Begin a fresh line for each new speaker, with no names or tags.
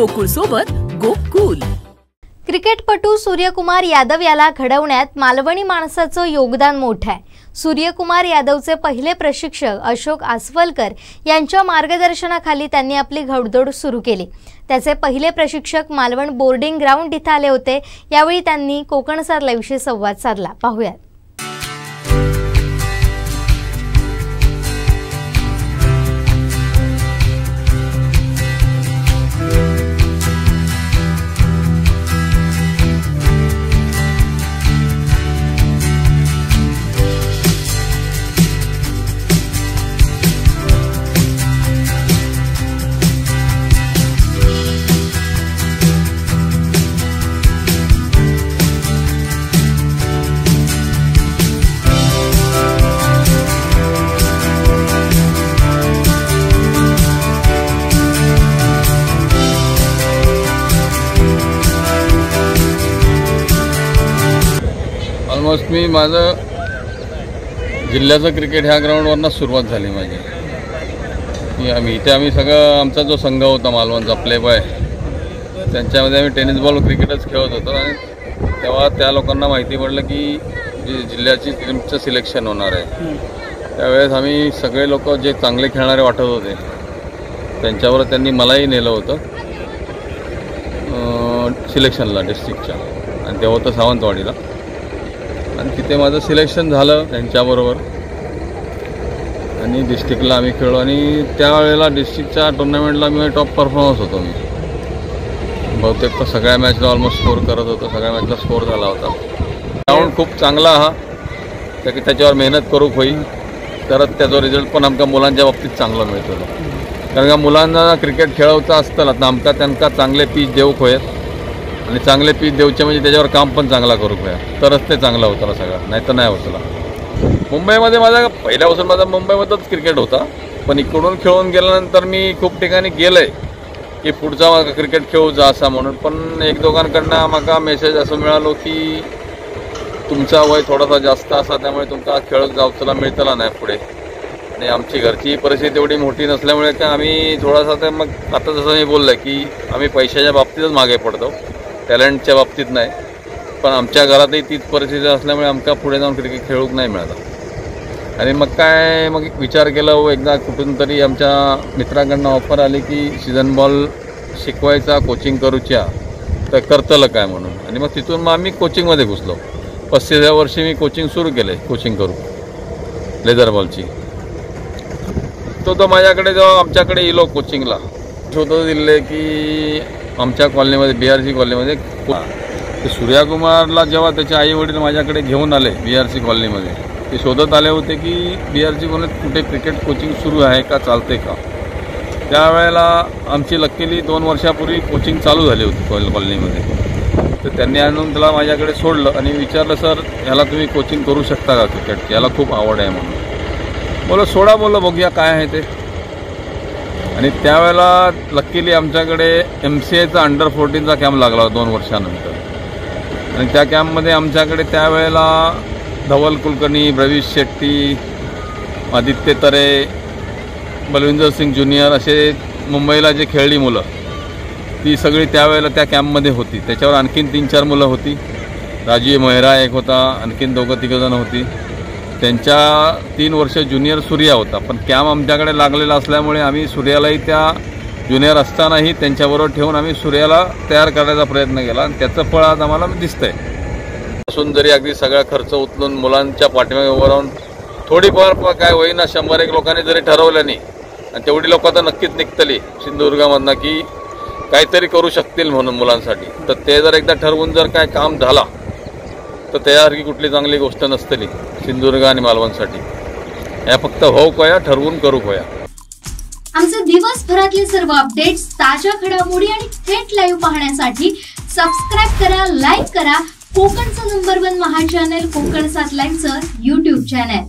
गोकुळ सोबत गोकुल.
क्रिकेटपटू सूर्यकुमार यादव याला घडवण्यात मालवणी माणसाचं योगदान मोठं आहे. सूर्यकुमार यादवचे पहिले प्रशिक्षक अशोक आसवलकर यांच्या मार्गदर्शनाखाली त्यांनी आपली घडदौड सुरू केली. त्याचे पहिले प्रशिक्षक मालवण बोर्डिंग ग्राउंड इथं आले होते. यावेळी त्यांनी कोकण लाईव्हशी संवाद साधला. पाहूयात.
ऑलमोस्ट मी माझं जिल्ह्याचं क्रिकेट ह्या ग्राउंडवरनं सुरुवात झाली माझी. की आम्ही इथे आम्ही सगळं आमचा जो संघ होता मालवणचा प्ले बॉय त्यांच्यामध्ये आम्ही टेनिस बॉल क्रिकेटच खेळत होतो आणि तेव्हा त्या लोकांना माहिती पडलं की जी जिल्ह्याची टीमचं सिलेक्शन होणार आहे. त्यावेळेस आम्ही सगळे लोक जे चांगले खेळणारे वाटत होते त्यांच्यावर त्यांनी मलाही नेलं होतं. सिलेक्शनला डिस्ट्रिक्टच्या आणि तेव्हा होतं सावंतवाडीला. आणि तिथे माझं सिलेक्शन झालं त्यांच्याबरोबर. आणि डिस्ट्रिक्टला आम्ही खेळलो. आणि त्यावेळेला डिस्ट्रिक्टच्या टुर्नामेंटला मी टॉप परफॉर्मन्स होतो मी. बहुतेक तर सगळ्या मॅचला ऑलमोस्ट स्कोर करत होतो. सगळ्या मॅचला स्कोर झाला होता. ग्राउंड खूप चांगला हा. त्या की त्याच्यावर मेहनत करूक होईल तरच त्याचा रिझल्ट पण आमच्या मुलांच्या बाबतीत चांगला मिळतो कारण का मुलांना क्रिकेट खेळवता असतं तर आमका त्यांना चांगले पीच देऊक होयत. आणि चांगले पीच देऊचे म्हणजे त्याच्यावर काम पण चांगला करू होया तरच ते चांगला होतला सगळं नाही तर नाही होतला मुंबईमध्ये माझा पहिल्यापासून माझा मुंबईमध्येच क्रिकेट होता. पण इकडून खेळून गेल्यानंतर मी खूप ठिकाणी गेलो आहे की पुढचा क्रिकेट खेळू जा असा म्हणून. पण एक दोघांकडनं मला मेसेज असं मिळालो की तुमचा वय थोडासा जास्त असा त्यामुळे तुमचा खेळ जावचला मिळतला नाही पुढे. आणि आमची घरची परिस्थिती एवढी मोठी नसल्यामुळे का आम्ही थोडासा ते मग आता जसं मी बोललं की आम्ही पैशाच्या बाबतीतच मागे पडतो. टॅलेंटच्या बाबतीत नाही. पण आमच्या घरातही तीच परिस्थिती असल्यामुळे आमका पुढे जाऊन क्रिकेट खेळूक नाही मिळाला. आणि मग काय मग विचार केला व एकदा कुठून तरी आमच्या मित्राकडनं ऑफर आली की सीझन बॉल शिकवायचा कोचिंग करूच्या तर करतलं काय म्हणून? आणि मग तिथून मग आम्ही कोचिंगमध्ये घुसलो. पस्तीसव्या वर्षी मी कोचिंग सुरू केले कोचिंग करू लेदर बॉलची तो तो माझ्याकडे जेव्हा आमच्याकडे येलो कोचिंगला शोधत दिले की आमच्या कॉलनीमध्ये बी आर सी कॉलनीमध्ये ते सूर्याकुमारला जेव्हा त्याचे आई वडील माझ्याकडे घेऊन आले बी आर सी कॉलनीमध्ये ते शोधत आले होते की बी आर सी कॉलनीत कुठे क्रिकेट कोचिंग सुरू आहे का चालते का? त्यावेळेला आमची लक्कीली दोन वर्षापूर्वी कोचिंग चालू झाली होती कॉल कॉलनीमध्ये. तर त्यांनी आणून त्याला माझ्याकडे सोडलं आणि विचारलं सर याला तुम्ही कोचिंग करू शकता का क्रिकेट याला खूप आवड आहे म्हणून. बोला सोडा बोललं बघूया काय आहे ते. आणि त्यावेळेला लक्कीली आमच्याकडे एम सी एचा अंडर फोर्टीनचा कॅम्प लागला होता दोन वर्षानंतर. आणि त्या कॅम्पमध्ये आमच्याकडे त्यावेळेला धवल कुलकर्णी प्रवीश शेट्टी आदित्य तरे बलविंदर सिंग ज्युनियर असे मुंबईला जे खेळली मुलं ती सगळी त्यावेळेला त्या कॅम्पमध्ये होती. त्याच्यावर आणखीन तीन चार मुलं होती. राजीव मेहरा एक होता आणखीन दोघं तिघंजणं होती. त्यांच्या तीन वर्ष ज्युनियर सूर्या होता. पण कॅम्प आमच्याकडे लागलेला असल्यामुळे आम्ही सूर्यालाही त्या ज्युनियर असतानाही त्यांच्याबरोबर ठेवून आम्ही सूर्याला तयार करायचा प्रयत्न केला. आणि त्याचं फळ आज आम्हाला दिसतंय. असून जरी अगदी सगळा खर्च उचलून मुलांच्या पाठीमागे उभं राहून थोडीफार काय होईना शंभर एक लोकांनी जरी ठरवलं नाही आणि तेवढी लोक आता नक्कीच निघतली सिंधुदुर्गामधनं की काहीतरी करू शकतील म्हणून मुलांसाठी. तर ते जर एकदा ठरवून जर काय काम झाला तर त्यासारखी कुठली चांगली गोष्ट नसतली सिंधुदुर्ग आणि मालवणसाठी. या फक्त हो कोया ठरवून करू कोया
आमचे दिवसभरातले सर्व अपडेट्स ताज्या घडामोडी आणि थेट लाईव्ह पाहण्यासाठी सबस्क्राईब करा लाईक करा. कोकणचं नंबर वन महा चॅनल कोकण सात लाईव्हचं युट्यूब चॅनल